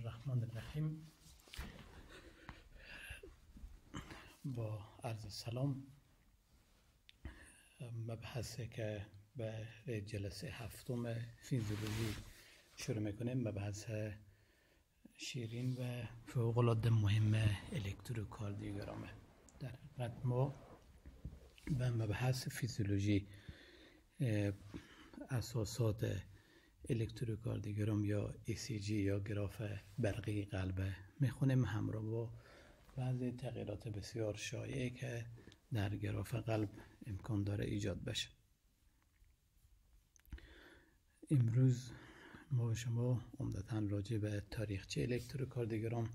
الرحمن الرحیم. با عرض سلام. مبحثی که به جلسه هفتم فیزیولوژی شروع می‌کنیم مبحث شیرین و فوق العاده مهم الکتروکاردیوگرامه. در حقیقت ما به مبحث فیزیولوژی اساسات الکتروکاردیگرام یا ECG یا گراف برقی قلب می‌خونیم همراه با بعضی تغییرات بسیار شایعه که در گراف قلب امکان داره ایجاد بشه. امروز ما شما عمدتا راجع به تاریخچه الکتروکاردیگرام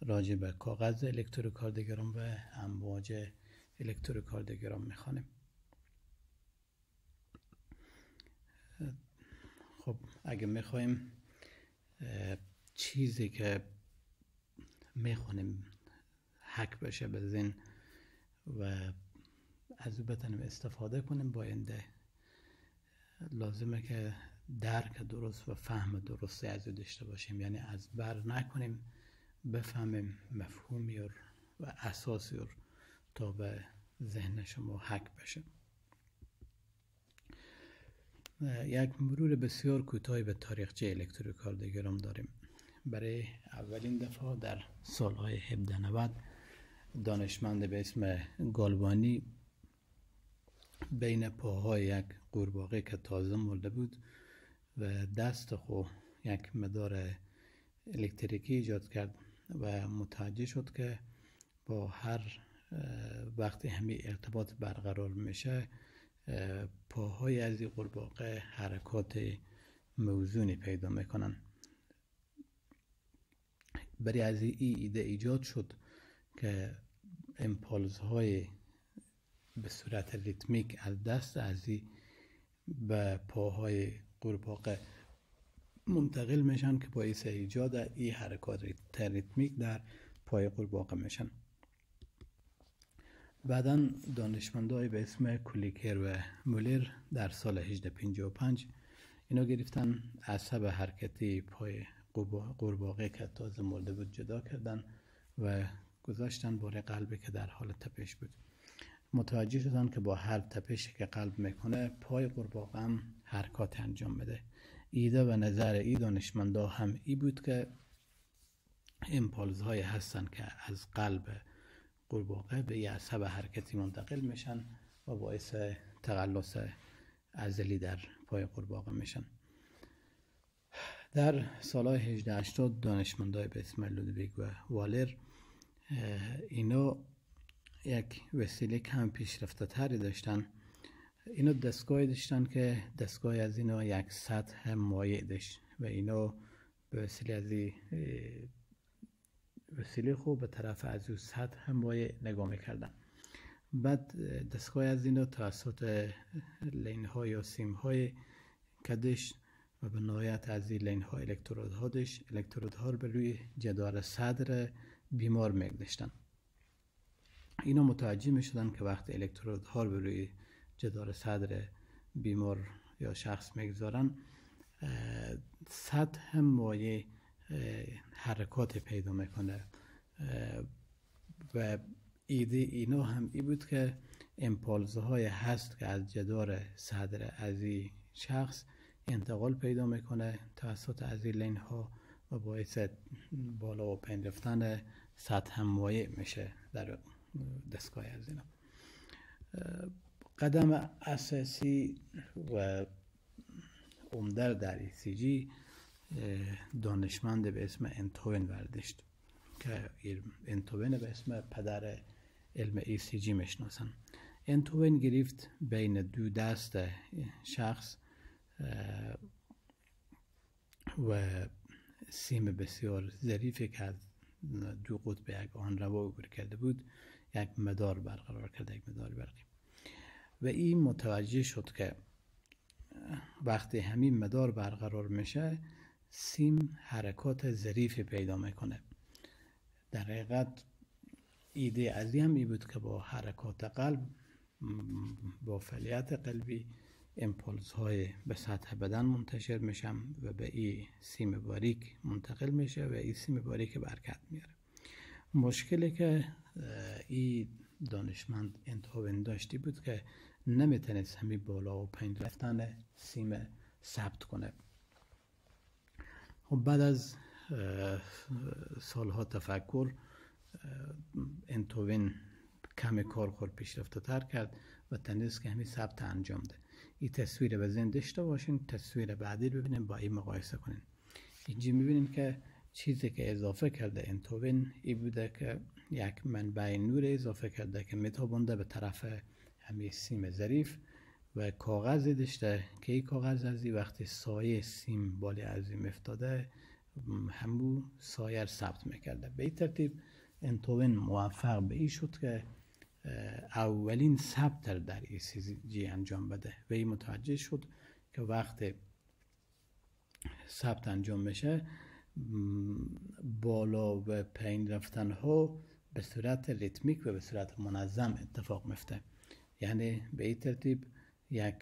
راجع به کاغذ الکتروکاردیگرام و امواج الکتروکاردیگرام می‌خوانیم. خب اگه می‌خوایم چیزی که می‌خونیم حک بشه به ذهن و از او بتونیم استفاده کنیم باینده لازمه که درک درست و فهم درستی از او داشته باشیم. یعنی از بر نکنیم بفهمیم مفهومی و اساسی تا به ذهن شما حک بشه. یک مرور بسیار کوتاهی به تاریخچه الکتروکاردیوگرام داریم. برای اولین دفعه در سالهای 1790 دانشمند به اسم گالوانی بین پاهای یک قورباغه که تازه مولده بود و دست خو یک مدار الکتریکی ایجاد کرد و متوجه شد که با هر وقتی همین ارتباط برقرار میشه پاهای از این قورباغه حرکات موزونی پیدا می‌کنن. برای از این ایده ایجاد شد که امپالز های به صورت ریتمیک از دست ازی به پاهای قورباغه منتقل میشن که باعث ایجاد این حرکات ریتمیک در پای قورباغه میشن. بعدا دانشمندای به اسم کولیکر و مولر در سال 1855 اینا گرفتن عصب حرکتی پای قورباغه که تازه مرده بود جدا کردن و گذاشتن بار قلبی که در حال تپش بود. متوجه شدن که با هر تپشی که قلب می‌کنه پای قورباغه هم حرکات انجام بده. ایده و نظر ای دانشمندا هم ای بود که امپالز های هستن که از قلب قورباغه به یه عصب حرکتی منتقل میشن و باعث تقلص ازلی در پای قورباغه میشن. در سالهای 1880 دانشمندای به اسم لودویگ و والر اینا یک وسیله کم پیشرفته تری داشتن. اینا دستگاهی داشتن که دستگاه از اینا یک سطح مایع داشت و اینا به وسیله از وسیله خوب به طرف از او سطح هم باید نگاه می‌کردن بعد دستگاه از اینا توسط لین های یا سیم های کدش و به نهایت از این لین ها الکترود ها داشت الکترود ها به روی جدار صدر بیمار میگذاشتن. اینا متوجه می شدن که وقتی الکترود ها به روی جدار صدر بیمار یا شخص می‌گذارن سطح مایع حرکات پیدا می‌کنه. و ایده اینا هم ای بود که امپالز های هست که از جدار صدر از این شخص انتقال پیدا می‌کنه توسط از این لین ها و باعث بالا و پین رفتن سطح مایع میشه در دستگاه از اینا. قدم اساسی و عمدر در ای دانشمند به اسم انتوین وردشت که انتوین به اسم پدر علم ای سی جی می‌شناسن. انتوین گرفت بین دو دست شخص و سیم بسیار ظریفی که از دو قطب یک آن روا عبور کرده بود یک مدار برقرار کرده یک مدار برقی. و این متوجه شد که وقتی همین مدار برقرار میشه سیم حرکات ظریفی پیدا می‌کنه. در حقیقت ایده از هم ای بود که با حرکات قلب با فعالیت قلبی امپولس های به سطح بدن منتشر میشن و به این سیم باریک منتقل میشه و این سیم باریک برکت میاره مشکلی که این دانشمند انتخاب داشتی بود که نمی‌تونست همی بالا و پایین رفتن سیم ثبت کنه. بعد از سالها تفکر انتوین کم کار خور پیشرفته تر کرد و تنیس که همین ثبت انجام ده. این تصویر به ذهن داشته باشین تصویر بعدی ببینیم با این مقایسه کنین. اینجا می‌بینیم که چیزی که اضافه کرده انتوین ای بوده که یک منبع نور اضافه کرده که میتابونده به طرف همین سیم ظریف. و کاغذ داشته که این کاغذ از این سایه سیم بالی این افتاده همو سایر ثبت می‌کرده. به این ترتیب انتوین موفق به این شد که اولین ثبت در جی انجام بده. و این متوجه شد که وقت ثبت انجام میشه بالا و پایین رفتن ها به صورت ریتمیک و به صورت منظم اتفاق میفته یعنی به این ترتیب یک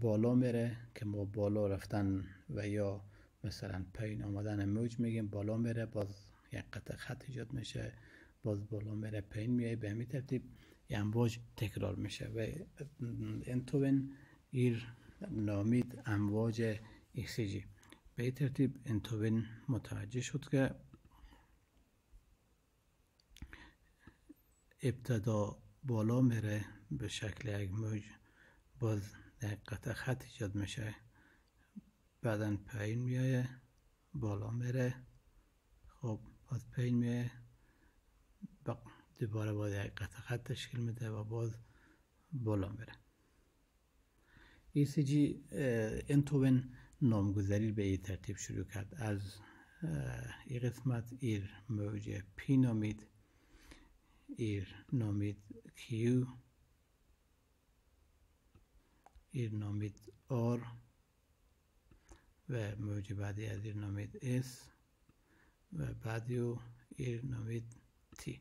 بالا میره که ما بالا رفتن و یا مثلا پایین آمدن موج میگیم بالا میره باز یک قطع خط ایجاد میشه باز بالا میره پایین میاد به همین ترتیب یه امواج تکرار میشه و آینتهوون ایر نامید امواج ECG به این ترتیب آینتهوون متوجه شد که ابتدا بالا میره به شکل یک موج باز یک قطع خط ایجاد میشه. بعدا پایین میایه بالا میره. خب باز پایین میایه. دوباره باید یک قطع خط تشکیل میده و باز بالا میره. جی انتوون نامگذاری به این ترتیب شروع کرد. از این قسمت ایر موج پی نامید. ایر نامید Q. ایر نامید R و موج بعدی از ایر نامید S و بعدی ایر نامید T.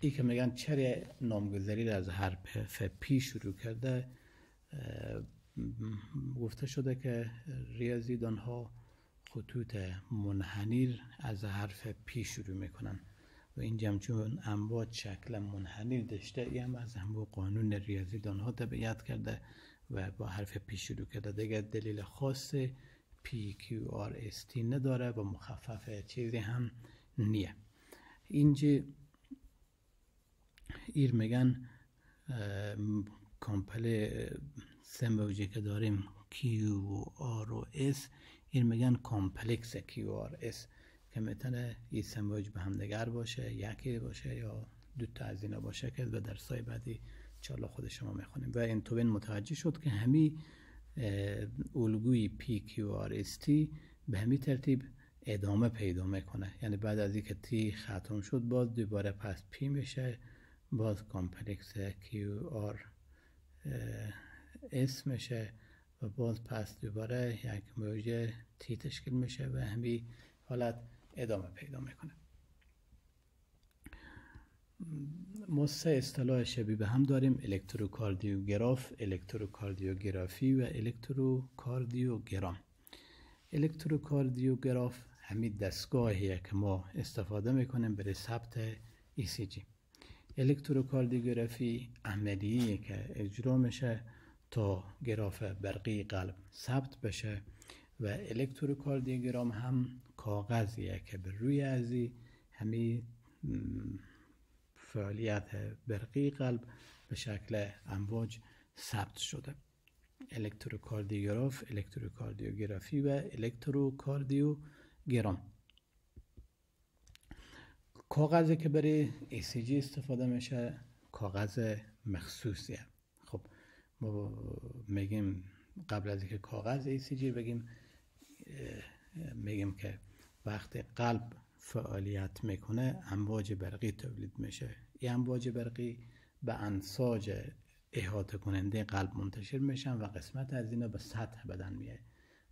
ای که میگن چرا نامگذاری از حرف P شروع کرده گفته شده که ریاضیدان ها خطوط منحنیر از حرف P شروع می‌کنن. و این چون امواج شکل منحنیر داشته ای هم از همون قانون ریاضیدان ها تبعیت کرده و با حرف P شروع کرده. دیگه دلیل خاص P Q R S T نداره و مخفف چیزی هم نیه. اینجا ایر میگن comple سه موجی که داریم Q R و S این میگن complex Q R S که می‌تونه این سه موج به هم دگر باشه یکی باشه یا دو تا از اینا باشه که به درسای بعدی ایشالا خود شما می‌خونیم. و این توین متوجه شد که همی الگوی T به همی ترتیب ادامه پیدا می‌کنه. یعنی بعد از اینکه T ختم شد باز دوباره پس P میشه. باز complex R S میشه و باز پس دوباره یک موج T تشکیل میشه و همین حالت ادامه پیدا می‌کنه. ما سه اصطلاح شبیه به هم داریم الکتروکاردیوگراف الکتروکاردیوگرافی و الکتروکاردیوگرام. الکتروکاردیوگراف همین دستگاهیه که ما استفاده می‌کنیم برای ثبت ECG الکتروکاردیوگرافی عملیه که اجرا میشه تا گراف برقی قلب ثبت بشه و الکتروکاردیوگرام هم کاغذیه که به روی ازی همی فعالیت برقی قلب به شکل امواج ثبت شده. الکتروکاردیوگراف الکتروکاردیوگرافی و الکتروکاردیوگرام. کاغذی که برای ECG استفاده میشه کاغذ مخصوصیه. خب ما میگیم قبل از اینکه کاغذ ECG بگیم میگیم که وقتی قلب فعالیت می‌کنه امواج برقی تولید میشه. این امواج برقی به انساج احاطه کننده قلب منتشر میشن و قسمت از اینا به سطح بدن میه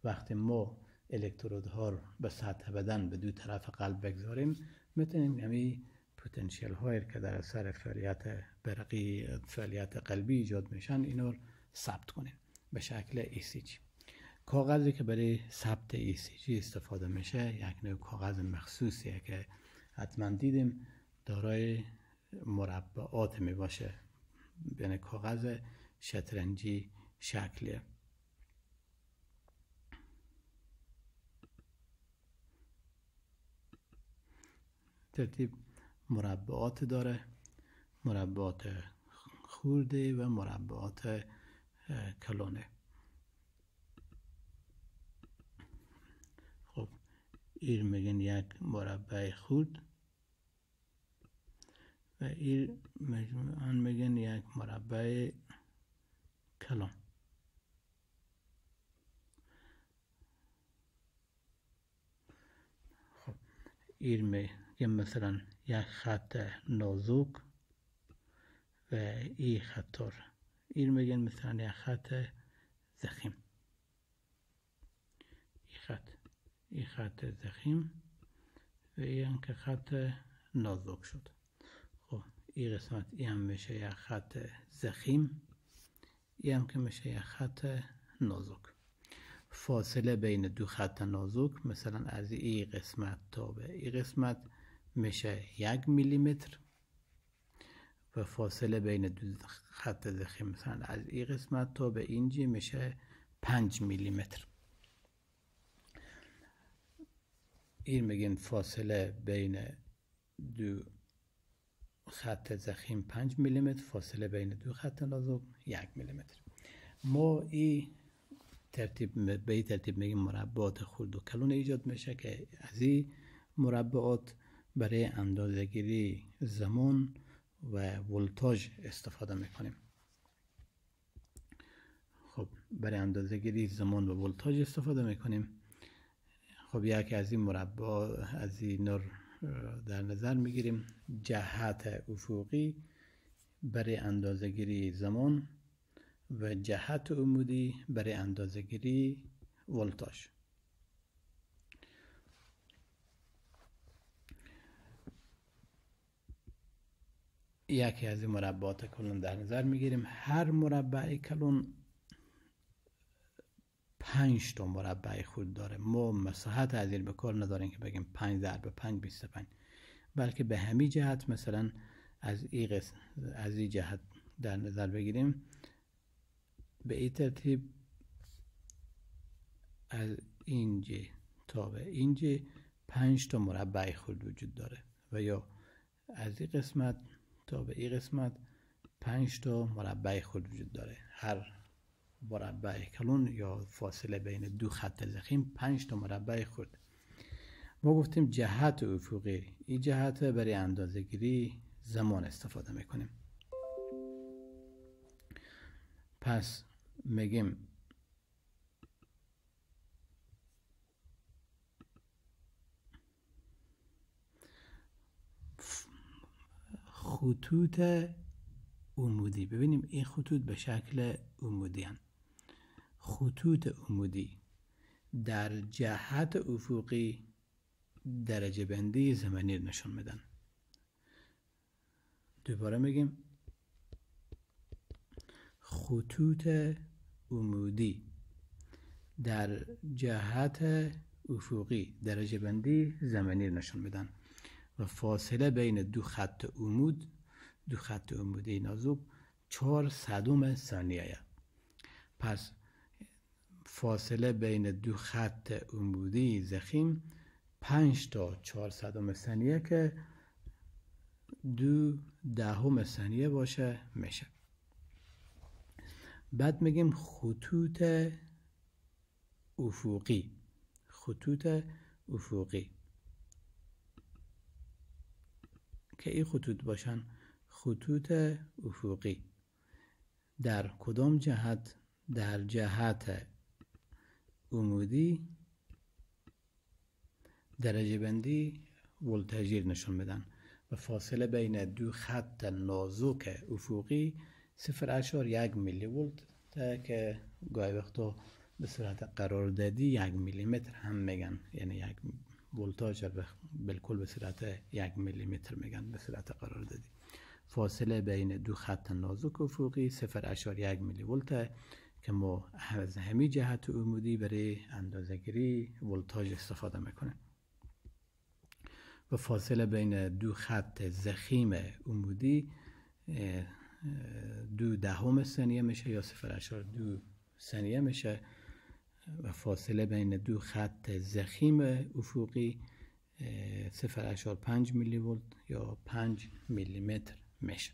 وقتی ما الکترودها رو به سطح بدن به دو طرف قلب بگذاریم می‌تونیم همی پوتنشیل هایی که در اثر فعالیت برقی فعالیت قلبی ایجاد میشن اینا رو ثبت کنیم. به شکل ECG کاغذی که برای ثبت ECG استفاده میشه یک نوع کاغذ مخصوصیه که حتما دیدیم دارای مربعات می باشه یعنی کاغذ شطرنجی شکلیه. ترتیب مربعات داره. مربعات خورده و مربعات کلونه خب این میگن یک مربع خورد و این مجموعان میگن یک مربع کلان خب این میگن مثلا یک خط نازک و این خطار این میگن مثلا یک خط زخیم این خط این خط زخیم و این که خط نازک شد. خب این قسمت این هم میشه یک خط زخیم این هم که میشه یک خط نازک. فاصله بین دو خط نازک مثلا از این قسمت تا به این قسمت میشه یک میلیمتر و فاصله بین دو خط زخیم مثلا از این قسمت تا به اینجی میشه پنج میلیمتر. این میگن فاصله بین دو خط زخیم 5 میلیمتر فاصله بین دو خط نازک یک میلیمتر. ما این ترتیب به این ترتیب میگیم مربعات خرد و کلون ایجاد میشه که از این مربعات برای اندازهگیری زمان و ولتاژ استفاده می‌کنیم. خب برای اندازهگیری زمان و ولتاژ استفاده می‌کنیم. خب یک از این مربع از این نور در نظر می‌گیریم جهت افقی برای اندازهگیری زمان و جهت عمودی برای اندازهگیری ولتاژ. یکی از این مربعات کلون در نظر می‌گیریم. هر مربع کلون پنج تا مربع خود داره. ما مساحت این به کار نداریم که بگیم پنج ضرب پنج بیست پنج. بلکه به همین جهت مثلا از این از این جهت در نظر بگیریم به این ترتیب از اینجا تا به اینجا پنج تا مربع خود وجود داره. و یا از این قسمت تا به این قسمت پنج تا مربع خود وجود داره. هر مربع کلون یا فاصله بین دو خط زخیم پنج تا مربع خود ما گفتیم جهت افقی. این جهت برای اندازه گیری زمان استفاده می‌کنیم. پس میگیم خطوط عمودی. ببینیم این خطوط به شکل عمودی هن. خطوط عمودی در جهت افقی درجه بندی زمانی نشان میدن. دوباره میگیم خطوط عمودی در جهت افقی درجه بندی زمانی نشان میدن و فاصله بین دو خط عمود دو خط عمودی نازک چهار صدوم ثانیه. پس فاصله بین دو خط عمودی زخیم پنج تا چهار صدوم ثانیه که دو دهم ثانیه باشه میشه. بعد میگیم خطوط افقی. خطوط افقی. که این خطوط باشن؟ خطوط افقی. در کدام جهت؟ در جهت عمودی درجه بندی ولتاژیر نشون میدن و فاصله بین دو خط نازک افقی صفر اشار یک میلی ولت که گاهی وقتا به صورت قراردادی یک میلیمتر هم میگن. یعنی یک ولتاژ بالکل به صورت یک میلیمتر میگن به صورت قراردادی فاصله بین دو خط نازک افقی 0.1 میلی ولت که ما از همین جهت عمودی برای اندازهگیری ولتاژ استفاده می‌کنیم. و فاصله بین دو خط زخیم عمودی دو دهم ثانیه میشه یا 0.2 ثانیه میشه. و فاصله بین دو خط زخیم افقی 0.5 میلی ولت یا 5 میلی متر میشه.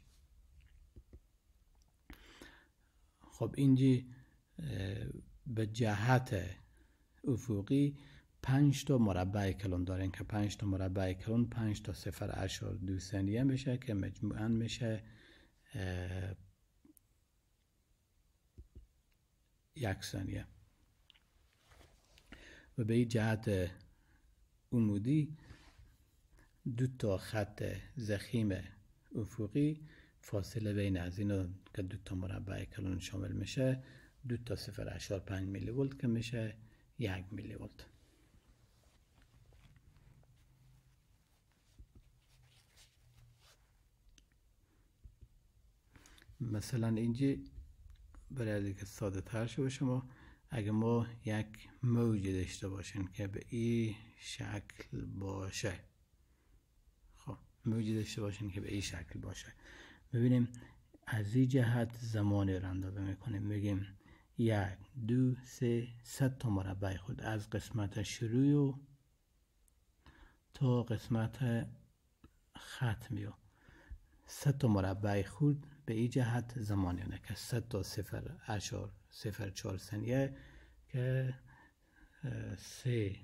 خب اینجی به جهت افقی 5 تا مربع کلون دارین که 5 تا مربع کلون 5 تا 0.2 ثانیه میشه که مجموعا میشه یک ثانیه. و به جهت عمودی دو تا خط زخیم افقی فاصله بین از اینا که دو تا مربع کلون شامل میشه دو تا صفر اشار پنج میلی ولت که میشه یک میلی ولت. مثلا اینجا برای که ساده تر شده شما اگه ما یک موج داشته باشیم که به این شکل باشه. خب موج داشته باشیم که به این شکل باشه. ببینیم از این جهت زمان رو اندازه می‌کنیم. میگیم یک دو سه ست تا مربع خود از قسمت شروع و تا قسمت ختمی و ست تا مربع خود به این جهت زمانی که ست تا صفر اشار صفر چهار ثانیه که سه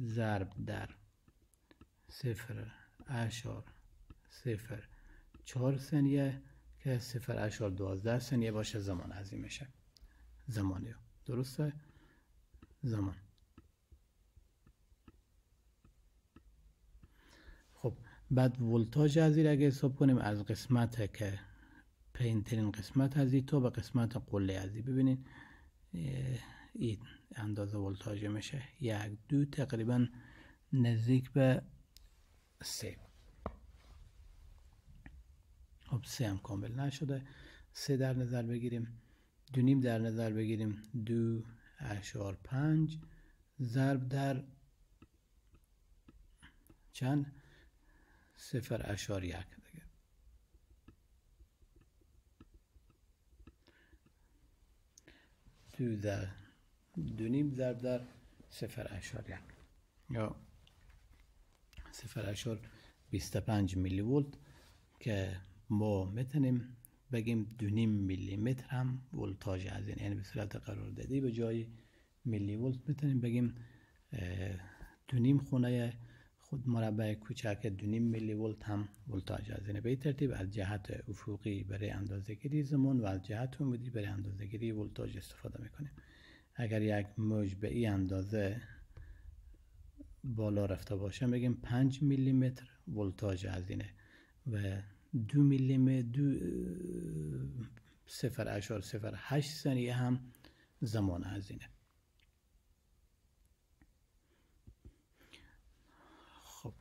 ضرب در صفر اشار صفر چهار ثانیه که صفر اشار دوازده ثانیه باشه زمان عظیم میشه. زمانی درسته؟ زمان. خب بعد ولتاژ از اگه حساب کنیم از قسمت که پینترین قسمت از تا به قسمت قله ازی ببینید این اندازه ولتاژ میشه. یک دو تقریبا نزدیک به سه. خب سه هم کامل نشده. سه در نظر بگیریم. دو نیم در نظر بگیریم. دو اشار پنج. ضرب در چند؟ صفر اشار یک. دیگه دو در دو نیم ضرب در صفر اشار یک. یا صفر اشار بیست پنج میلی ولت که ما می‌تونیم بگیم دو نیم میلی متر هم ولتاژ از این یعنی به صورت قرار دادی به جای میلی ولت می‌تونیم بگیم دو نیم خونه خود مربع کوچک دو نیم میلی ولت هم ولتاژ از این به ترتیب از جهت افقی برای اندازه گیری زمان و از جهت عمودی برای اندازه گیری ولتاژ استفاده می‌کنیم. اگر یک موج به این اندازه بالا رفته باشه بگیم 5 میلی متر ولتاژ از اینه و دو میلی دو صفر اشار صفر هشت ثانیه هم زمان هزینه. خب.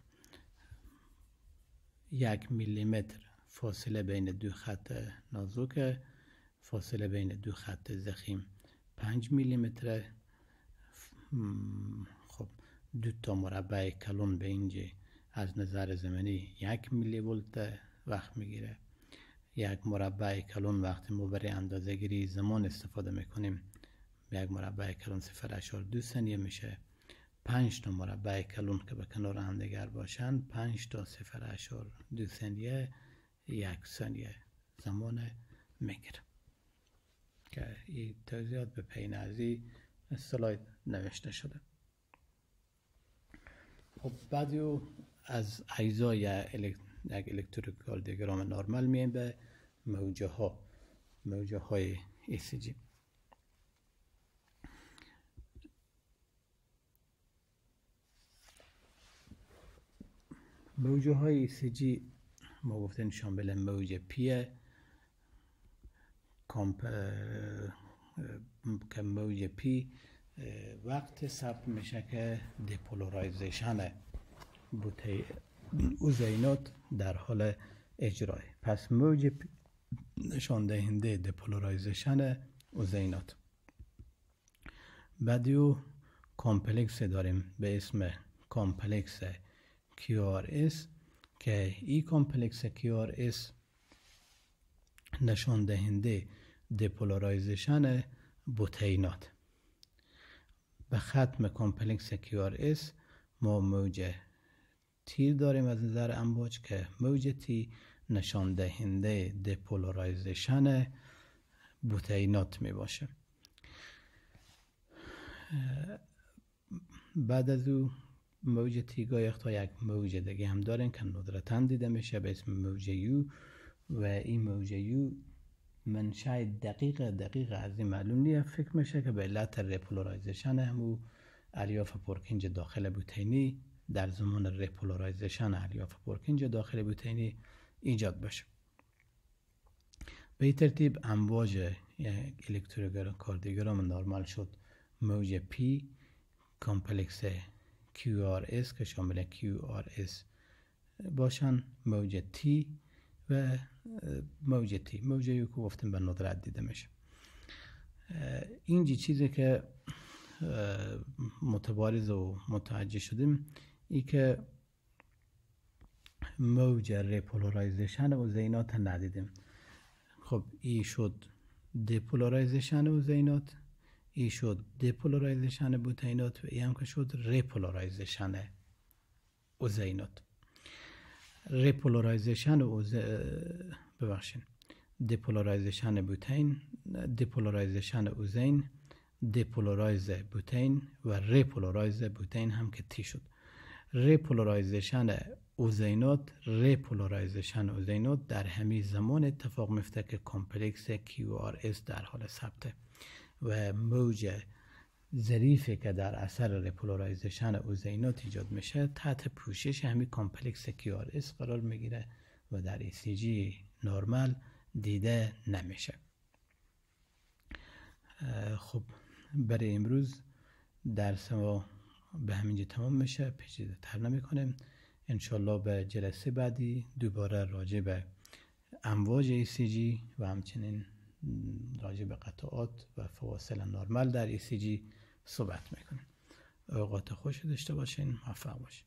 یک میلیمتر فاصله بین دو خط نازک فاصله بین دو خط زخیم پنج میلیمتر خب دو تا مربع کلون به اینجا از نظر زمینی یک میلی ولت وقت می‌گیره. یک مربع کلون وقتی ما برای اندازه گیری زمان استفاده می‌کنیم یک مربع کلون صفر اشار دو ثانیه میشه. پنج تا مربع کلون که به کنار هم دیگر باشن پنج تا صفر اشار دو ثانیه یک ثانیه زمان می‌گیره. که این توضیحات به پین سلاید نوشته شده. خب بعدی از اجزای یک الکتروکاردیوگرام نرمال میایم به موجه ها موجه های ECG موجه های ECG ما شامل موج پیه کامپ که موج پی وقت ثبت میشه که depolarization بطی. اذینات در حال اجرای. پس موج نشان دهنده depolarization اذینات بعدیو complex داریم به اسم complex QRS که این کامپلکس QRS نشان دهنده depolarization بطینات. به ختم complex QRS ما موج T ر داریم از نظر امواج که موج T نشان دهنده depolarization بطینات می باشه. بعد از او موج تا یک موج دیگه هم دارن که ندرتا دیده میشه به اسم موج U و این موج U منشأ دقیق دقیق از این معلوم نیه فکر میشه که به علت repolarization همو الیاف Purkinje داخل بطینی در زمان repolarization الیاف Purkinje داخل بطینی ایجاد بشه به این ترتیب امواج الکتروکاردیوگرام نرمال شد. موج P complex QRS که شامل QRS باشن. موج T و موج T. موج که گفتیم به ندرت دیده میشه. اینجی چیزی که متبارز و متوجه شدیم ای که موج repolarization اذینات ندیدیم. خب ای شد depolarization اذینات ای شد depolarization بطینات و ای هم که شد repolarization اذینات repolarization اذ ببخشین depolarization بطین depolarization اذین depolarize بطین و repolarize بطین هم که T شد. repolarization اذینات repolarization اذینات در همین زمان اتفاق میفته که complex QRS در حال ثبته و موج ظریفی که در اثر repolarization اذینات ایجاد میشه تحت پوشش همین complex S قرار می‌گیره و در ECG نرمال دیده نمیشه. خب برای امروز درس ما به همینجا تمام میشه پیچیده تر نمی کنیم انشالله به جلسه بعدی دوباره راجع به امواج ECG و همچنین راجع به قطعات و فواصل نرمال در ECG صحبت می‌کنیم. اوقات خوش داشته باشین. موفق باشین.